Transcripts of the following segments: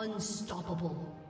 Unstoppable.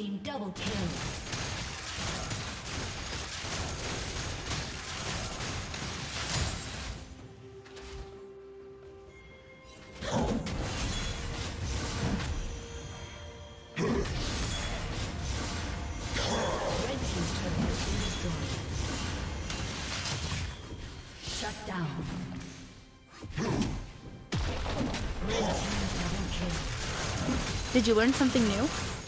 Team double kill. Did you learn something new?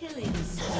Killing spree.